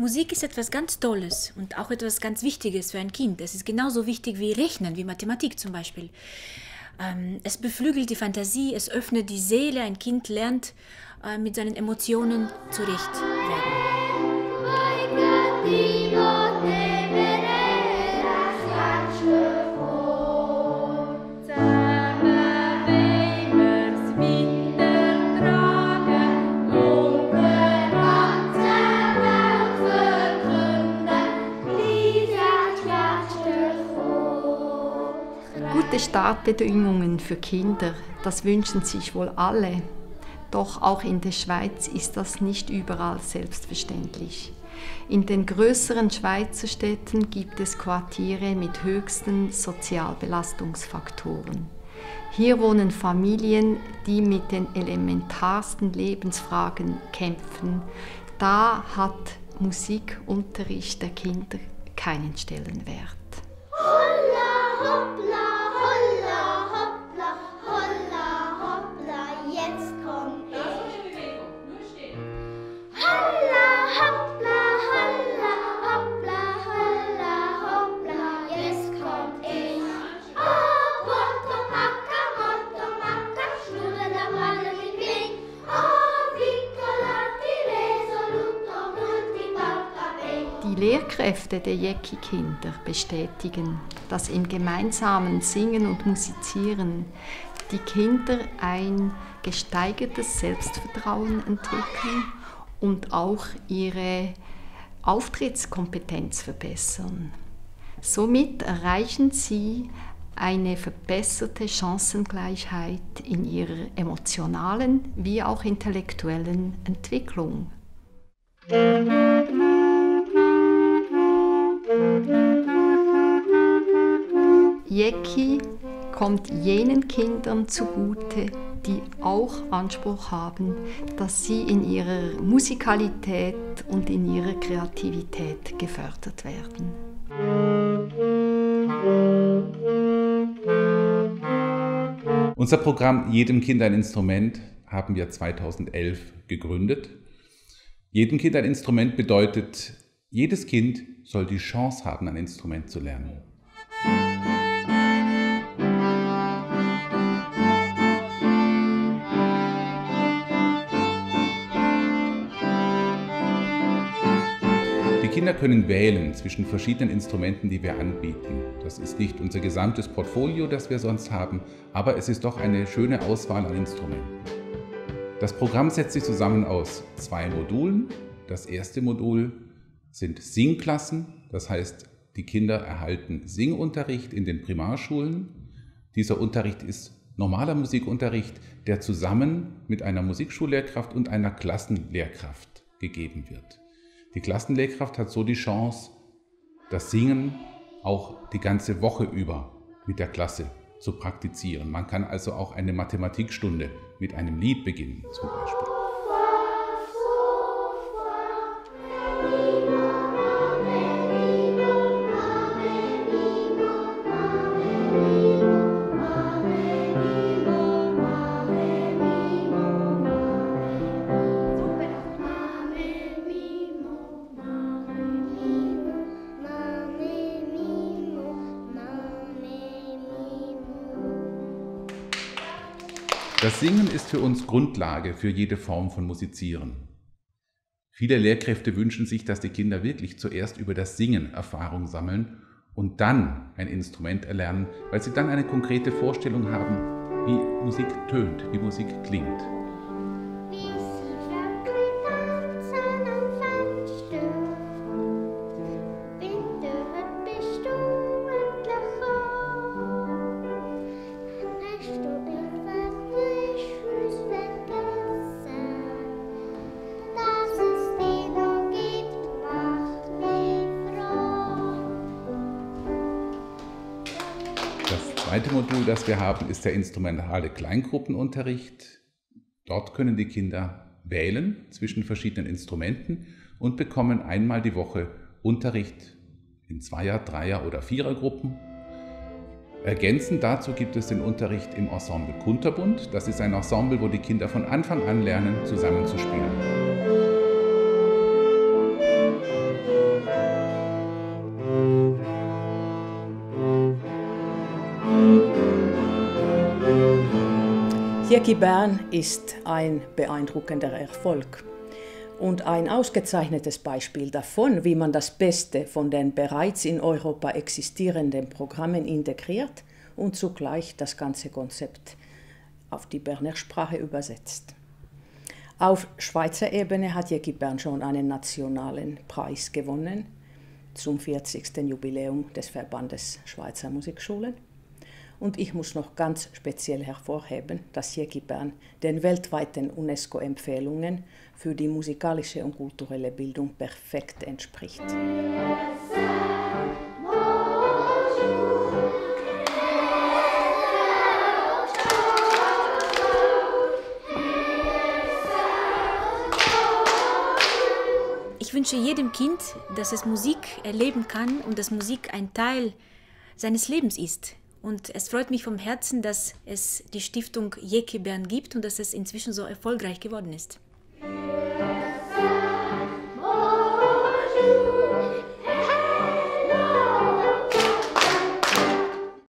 Musik ist etwas ganz Tolles und auch etwas ganz Wichtiges für ein Kind. Es ist genauso wichtig wie Rechnen, wie Mathematik zum Beispiel. Ähm, es beflügelt die Fantasie, es öffnet die Seele. Ein Kind lernt äh, mit seinen Emotionen zurecht werden. Gute Startbedingungen für Kinder, das wünschen sich wohl alle. Doch auch in der Schweiz ist das nicht überall selbstverständlich. In den größeren Schweizer Städten gibt es Quartiere mit höchsten Sozialbelastungsfaktoren. Hier wohnen Familien, die mit den elementarsten Lebensfragen kämpfen. Da hat Musikunterricht der Kinder keinen Stellenwert. Lehrkräfte der Jäcki-Kinder bestätigen, dass im gemeinsamen Singen und Musizieren die Kinder ein gesteigertes Selbstvertrauen entwickeln und auch ihre Auftrittskompetenz verbessern. Somit erreichen sie eine verbesserte Chancengleichheit in ihrer emotionalen wie auch intellektuellen Entwicklung. Jackie kommt jenen Kindern zugute, die auch Anspruch haben, dass sie in ihrer Musikalität und in ihrer Kreativität gefördert werden. Unser Programm Jedem Kind ein Instrument haben wir 2011 gegründet. Jedem Kind ein Instrument bedeutet, jedes Kind soll die Chance haben, ein Instrument zu lernen. Kinder können wählen zwischen verschiedenen Instrumenten, die wir anbieten. Das ist nicht unser gesamtes Portfolio, das wir sonst haben, aber es ist doch eine schöne Auswahl an Instrumenten. Das Programm setzt sich zusammen aus zwei Modulen. Das erste Modul sind Singklassen, das heißt, die Kinder erhalten Singunterricht in den Primarschulen. Dieser Unterricht ist normaler Musikunterricht, der zusammen mit einer Musikschullehrkraft und einer Klassenlehrkraft gegeben wird. Die Klassenlehrkraft hat so die Chance, das Singen auch die ganze Woche über mit der Klasse zu praktizieren. Man kann also auch eine Mathematikstunde mit einem Lied beginnen zum Beispiel. Das Singen ist für uns Grundlage für jede Form von Musizieren. Viele Lehrkräfte wünschen sich, dass die Kinder wirklich zuerst über das Singen Erfahrung sammeln und dann ein Instrument erlernen, weil sie dann eine konkrete Vorstellung haben, wie Musik tönt, wie Musik klingt. Zweite Modul, das wir haben, ist der instrumentale Kleingruppenunterricht. Dort können die Kinder wählen zwischen verschiedenen Instrumenten und bekommen einmal die Woche Unterricht in Zweier-, Dreier- oder Vierergruppen. Ergänzend dazu gibt es den Unterricht im Ensemble Kunterbund. Das ist ein Ensemble, wo die Kinder von Anfang an lernen, zusammenzuspielen. Jeki Bern ist ein beeindruckender Erfolg und ein ausgezeichnetes Beispiel davon, wie man das Beste von den bereits in Europa existierenden Programmen integriert und zugleich das ganze Konzept auf die Berner Sprache übersetzt. Auf Schweizer Ebene hat Jeki Bern schon einen nationalen Preis gewonnen zum 40. Jubiläum des Verbandes Schweizer Musikschulen. Und ich muss noch ganz speziell hervorheben, dass Bern den weltweiten UNESCO-Empfehlungen für die musikalische und kulturelle Bildung perfekt entspricht. Ich wünsche jedem Kind, dass es Musik erleben kann und dass Musik ein Teil seines Lebens ist. Und es freut mich vom Herzen, dass es die Stiftung Jeki Bern gibt und dass es inzwischen so erfolgreich geworden ist.